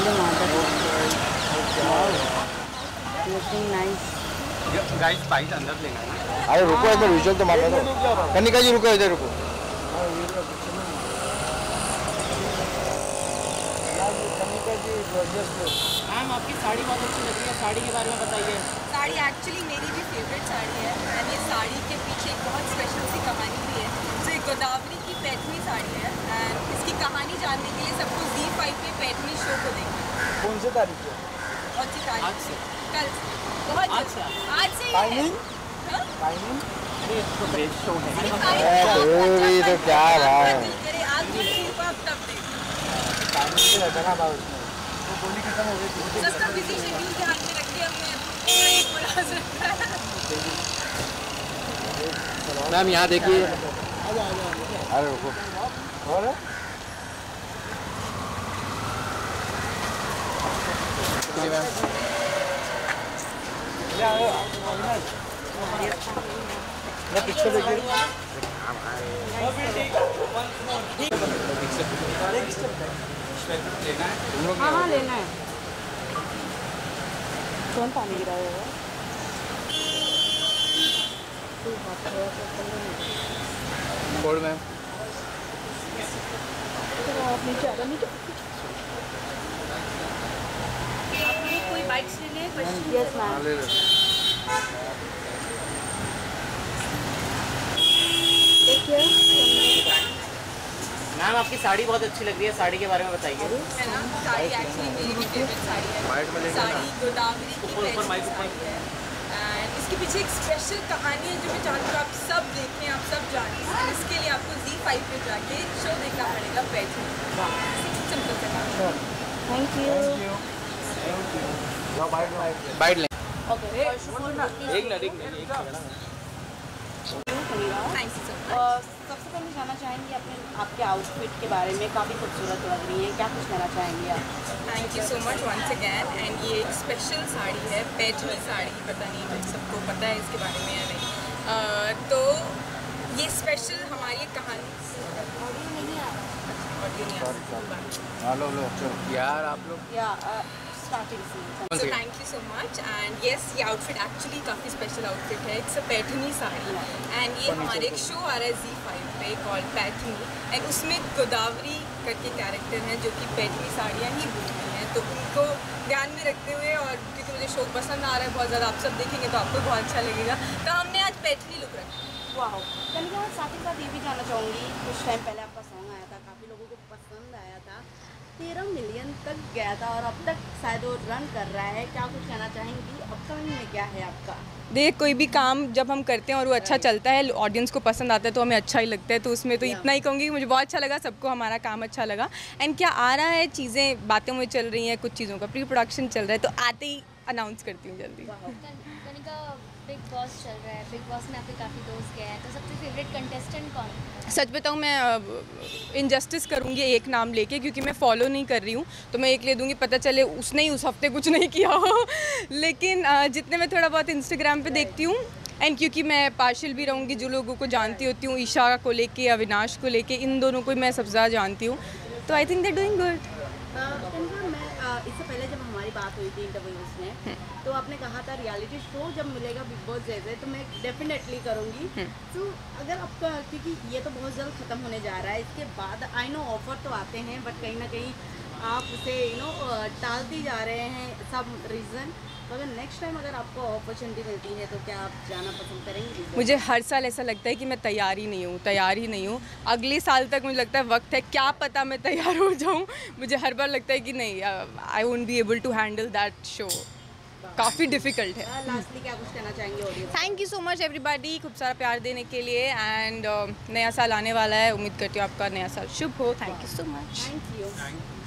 Really wanted. Looking nice. Guys byte अंदर लेना है। अरे रुको इधर विजुअल तो मारने दो। कनिका जी रुको इधर रुको। मैम आपकी साड़ी बहुत अच्छी लग रही है। साड़ी के बारे में बताइए। साड़ी एक्चुअली मेरी भी फेवरेट साड़ी है। एंड ये साड़ी के पीछे एक बहुत स्पेशल सी कहानी भी है। जो एक गोदावरी की पैठनी साड़ी है। एंड इसकी कहानी जानने के लिए सबको जी फाइव पे पैठनी शो को देखना है। कौन से तारीख सी तारीख. आज से? कल बहुत आज से? आज से है? टाइमिंग हाँ? टाइमिंग तो शो है तो क्या रहा है? टाइमिंग से उसमें वो गोली खत्म हो गई बिज़ी शेड्यूल के हाथ में रख हमने है मैम यहाँ देखिए। अरे रुको। और मैं पिक्चर देखिए हाँ हाँ लेना है। कौन पानी गिरा हुआ है मैम तो आप नीचे आ जाओ नीचे आप लोग कोई बाइक्स लेने हैं क्वेश्चन यस मैम ले लो। मैम आपकी साड़ी बहुत अच्छी लग रही है साड़ी के बारे में बताइए। है ना? साड़ी एक्चुअली मेरी भी फेवरेट साड़ी है। वाइट में लेना। साड़ी गोदावरी की ऊपर- ऊपर पैठनी mic ऊपर। साड़ी है। एंड इसके पीछे एक स्पेशल कहानी है जो मैं चाहती हूँ आप सब देखें आप सब जानें। एंड इसके लिए आपको जी फाइव पे जाके शो देखना पड़ेगा सिंपल सा थैंक यू बाइट लें। ओके एक मिनट एक मिनट थैंक यू सबसे पहले जानना चाहेंगे अपने आपके आउटफिट के बारे में काफ़ी खूबसूरत लग रही है। क्या कुछ कहना चाहेंगे आप? Thank you so much once again and ये एक स्पेशल साड़ी है पैठनी साड़ी पता नहीं सबको पता है इसके बारे में या नहीं। अह, तो ये स्पेशल हमारी कहानी। ऑडियो नहीं आ रहा। ऑडियो नहीं आ रहा। हाँ लो लो चलो। यार आप लोग या स्टार्टिंग से so thank you so much and yes ये आउटफिट एक्चुअली काफ़ी स्पेशल आउटफिट है it's a Paithani sari and ये हमारे एक शो आ रहा है जी फाइव पे कॉल पैठनी एंड उसमें गोदावरी करके कैरेक्टर हैं जो कि पैठनी साड़ियाँ ही बुनती हैं तो उनको ध्यान में रखते हुए और क्योंकि मुझे शो पसंद आ रहा है बहुत ज़्यादा आप सब देखेंगे तो आपको बहुत अच्छा लगेगा तो हमने आज पैठनी लुक रखा वाह साथ ही साथ ये भी जानना चाहूँगी कुछ टाइम पहले आपका सॉन्ग आया था काफ़ी लोगों को पसंद आया था तेरह मिलियन तक गया था और अब तक शायद वो रन कर रहा है। क्या कुछ कहना चाहेंगी? अपकमिंग में क्या है आपका? देख कोई भी काम जब हम करते हैं और वो अच्छा चलता है ऑडियंस को पसंद आता है तो हमें अच्छा ही लगता है। तो उसमें तो इतना ही कहूँगी कि मुझे बहुत अच्छा लगा सबको हमारा काम अच्छा लगा। एंड क्या आ रहा है? चीज़ें बातें मुझे चल रही हैं कुछ चीज़ों का प्री प्रोडक्शन चल रहा है तो आते ही अनाउंस करती हूँ जल्दी। बिग बॉस चल रहा है, बिग बॉस में आपके काफ़ी दोस्त गए हैं तो सबसे फेवरेट कंटेस्टेंट कौन सच बताऊँ मैं इनजस्टिस करूँगी एक नाम लेके, क्योंकि मैं फॉलो नहीं कर रही हूँ तो मैं एक ले दूँगी, पता चले उसने ही उस हफ़्ते कुछ नहीं किया। हो लेकिन जितने मैं थोड़ा बहुत इंस्टाग्राम पे देखती हूँ एंड क्योंकि मैं पार्शल भी रहूँगी, जो लोगों को जानती होती हूँ, ईशा को लेके, अविनाश को लेके, इन दोनों को मैं सबसे जानती हूँ तो I think they doing good Kanika मैं अ, इससे पहले जब हमारी बात हुई थी इंटरव्यूज़ में। तो आपने कहा था रियलिटी शो जब मिलेगा बिग बॉस जैसे तो मैं डेफिनेटली करूँगी। तो अगर आपका क्योंकि ये तो बहुत जल्द ख़त्म होने जा रहा है इसके बाद आई नो ऑफ़र तो आते हैं बट कहीं ना कहीं आप उसे यू नो टालती जा रहे हैं सब रीज़न तो अगर नेक्स्ट टाइम अगर आपको अपॉर्चुनिटी मिलती है तो क्या आप जाना पसंद करेंगे मुझे हर साल ऐसा लगता है कि मैं तैयार ही नहीं हूँ तैयार ही नहीं हूँ। अगले साल तक मुझे लगता है वक्त है क्या पता मैं तैयार हो जाऊँ। मुझे हर बार लगता है कि नहीं I won't be able to handle that show काफ़ी डिफ़िकल्ट है। लास्टली क्या कुछ कहना चाहेंगे thank you so much everybody खूब सारा प्यार देने के लिए एंड नया साल आने वाला है। उम्मीद करती हूँ आपका नया साल शुभ हो। Thank you so much thank you